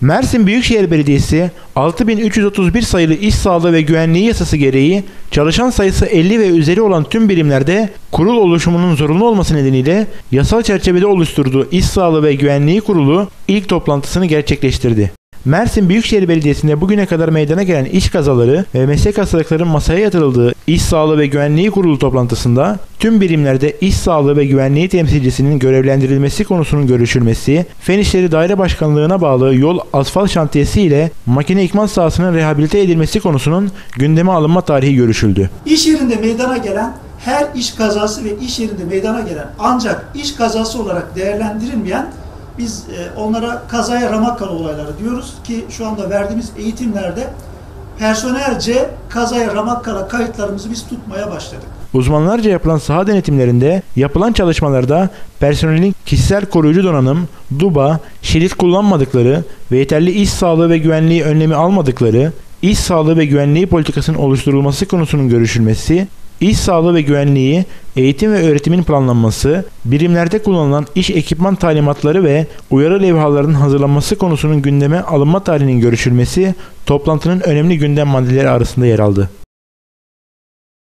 Mersin Büyükşehir Belediyesi 6331 sayılı İş Sağlığı ve Güvenliği Yasası gereği çalışan sayısı 50 ve üzeri olan tüm birimlerde kurul oluşumunun zorunlu olması nedeniyle yasal çerçevede oluşturduğu İş Sağlığı ve Güvenliği Kurulu ilk toplantısını gerçekleştirdi. Mersin Büyükşehir Belediyesi'nde bugüne kadar meydana gelen iş kazaları ve meslek hastalıklarının masaya yatırıldığı İş Sağlığı ve Güvenliği Kurulu toplantısında tüm birimlerde iş sağlığı ve güvenliği temsilcisinin görevlendirilmesi konusunun görüşülmesi, Fen İşleri Daire Başkanlığı'na bağlı yol asfalt şantiyesi ile makine ikmal sahasının rehabilite edilmesi konusunun gündeme alınma tarihi görüşüldü. İş yerinde meydana gelen her iş kazası ve iş yerinde meydana gelen ancak iş kazası olarak değerlendirilmeyen biz e, onlara kazaya ramak olayları diyoruz ki şu anda verdiğimiz eğitimlerde personelce kazaya ramak kala kayıtlarımızı biz tutmaya başladık. Uzmanlarca yapılan saha denetimlerinde yapılan çalışmalarda personelin kişisel koruyucu donanım, duba, şerit kullanmadıkları ve yeterli iş sağlığı ve güvenliği önlemi almadıkları, iş sağlığı ve güvenliği politikasının oluşturulması konusunun görüşülmesi, iş sağlığı ve güvenliği, eğitim ve öğretimin planlanması, birimlerde kullanılan iş ekipman talimatları ve uyarı levhalarının hazırlanması konusunun gündeme alınma tarihinin görüşülmesi toplantının önemli gündem maddeleri arasında yer aldı.